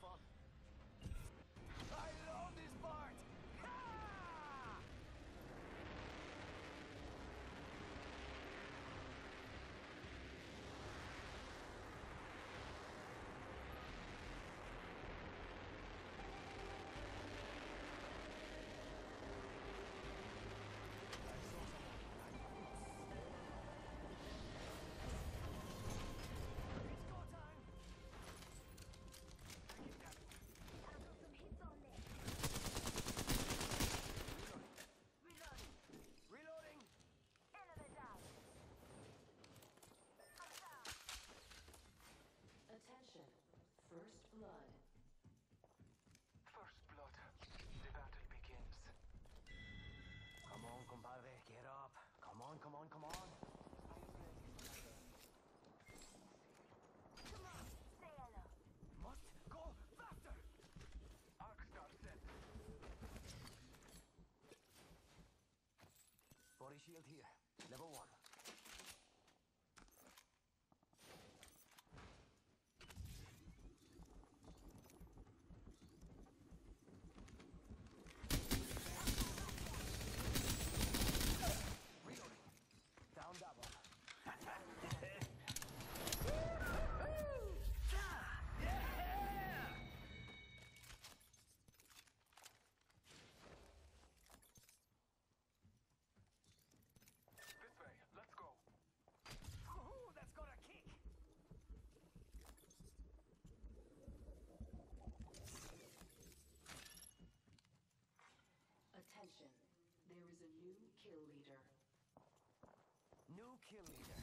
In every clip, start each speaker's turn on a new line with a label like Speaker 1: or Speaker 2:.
Speaker 1: father. field here.
Speaker 2: kill leader.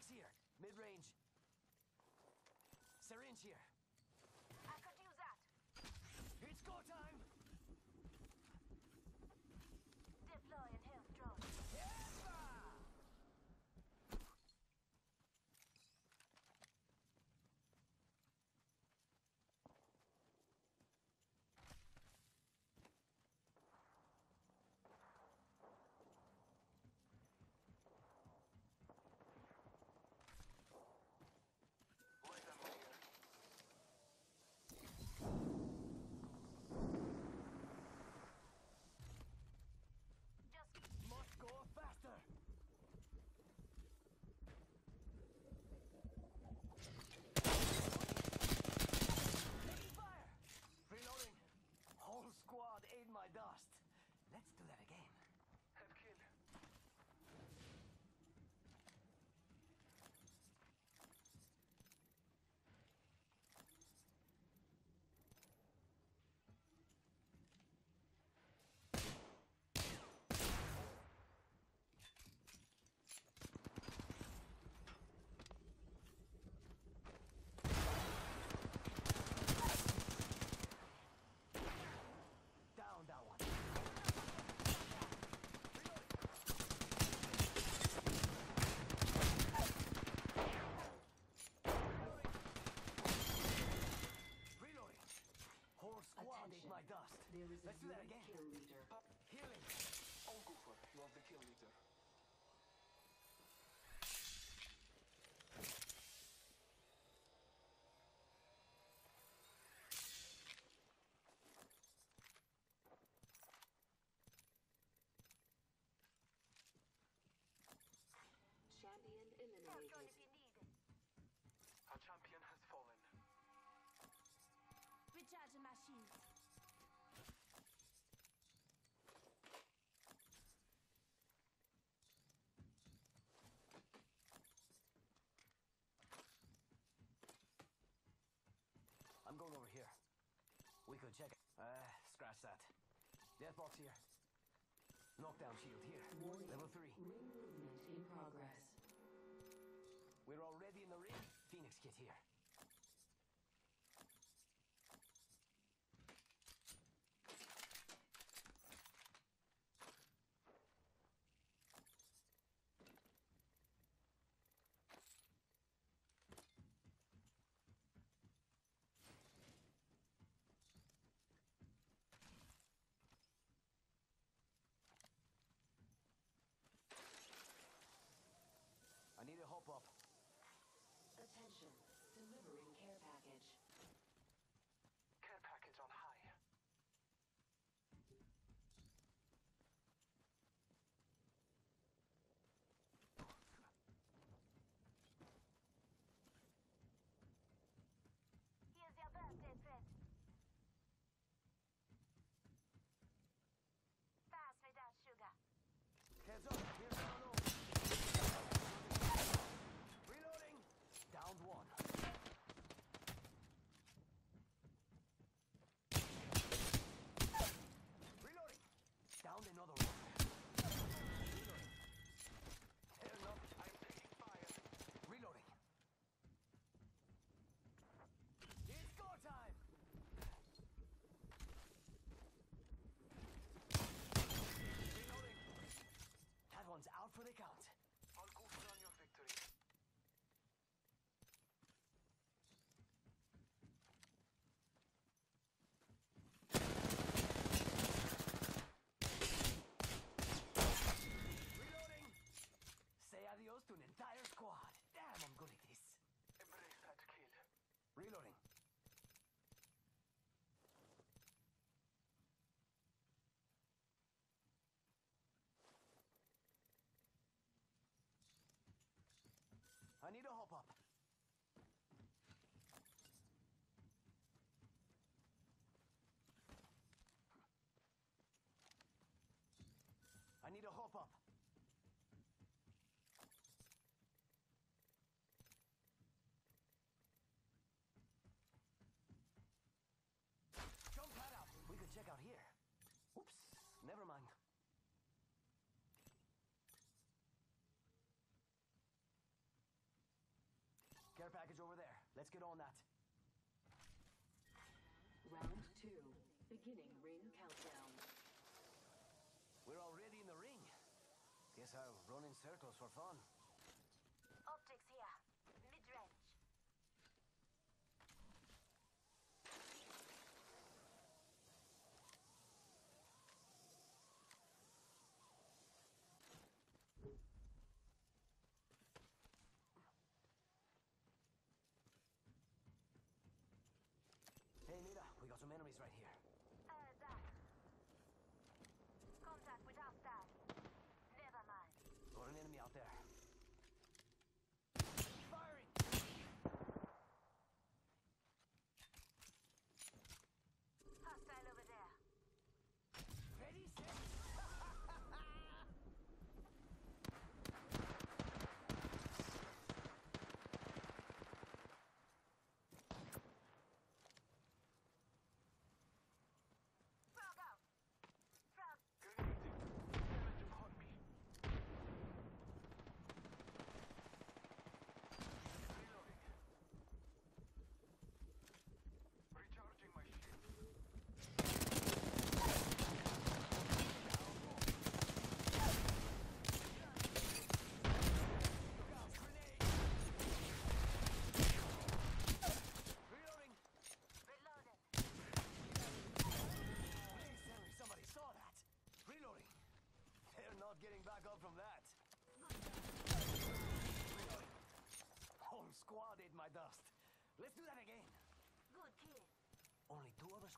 Speaker 1: Optics here. Mid-range. Syringe here. I'm
Speaker 3: going over here.
Speaker 1: We could check it. Uh, scratch that. Death Deathbox here. Knockdown shield here.
Speaker 2: Warning.
Speaker 1: Level 3.
Speaker 2: Ring movement in progress.
Speaker 1: We're already in the ring. Phoenix kit here. up.
Speaker 2: Attention, delivering care package.
Speaker 1: I need a hop up. Let's get on that.
Speaker 2: Round two. Beginning ring countdown.
Speaker 1: We're already in the ring. Guess I'll run in circles for fun.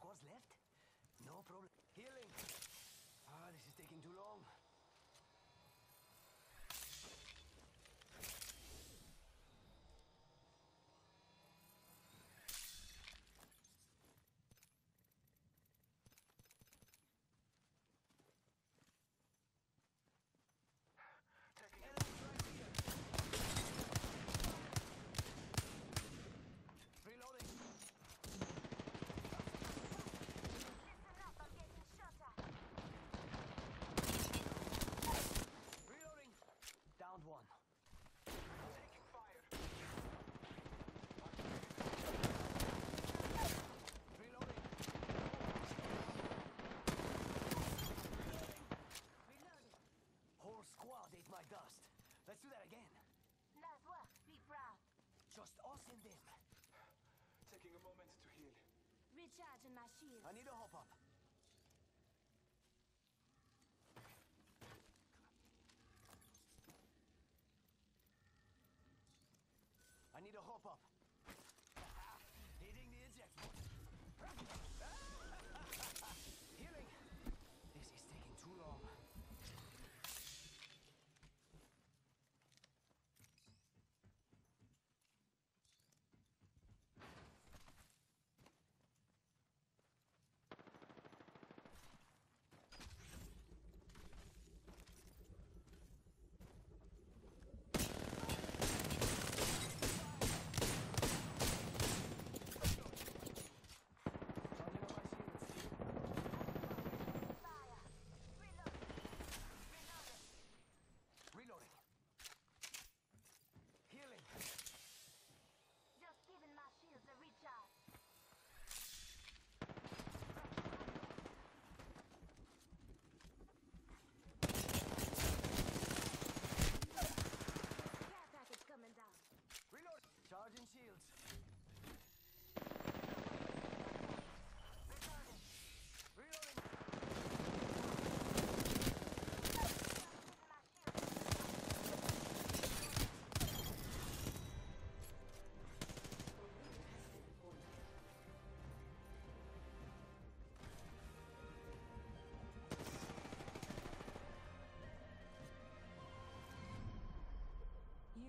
Speaker 1: left? No problem. Healing. dust. Let's do that again. Last work, be proud. Just us and them. Taking a moment to heal.
Speaker 4: Recharging my shield.
Speaker 1: I need a
Speaker 4: hop-up.